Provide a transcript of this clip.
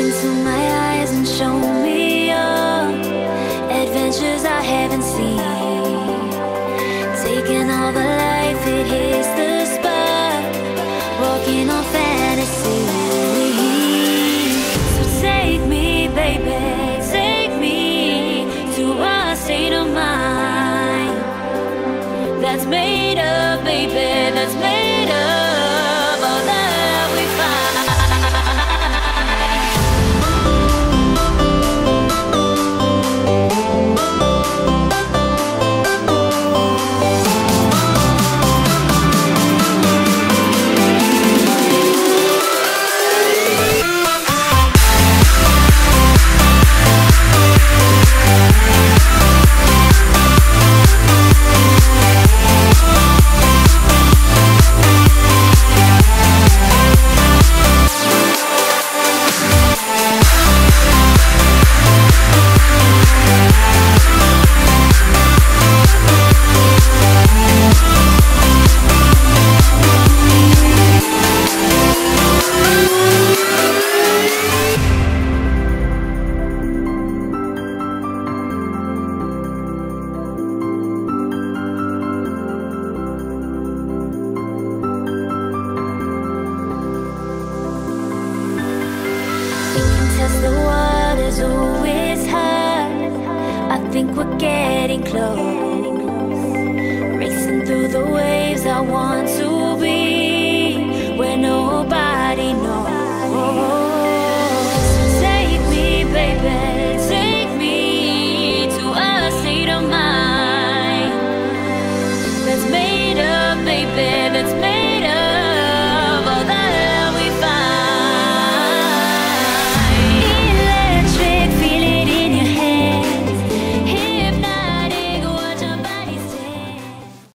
into my eyes and show me your adventures I haven't seen. Taking all the life, it hits the spot. Walking on fantasy. So take me, baby, take me to a state of mind that's made of, baby, that's made. the water's always high. I think we're getting close. Racing through the waves, I want to be where nobody knows.